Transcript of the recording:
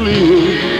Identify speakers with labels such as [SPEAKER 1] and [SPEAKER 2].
[SPEAKER 1] clear.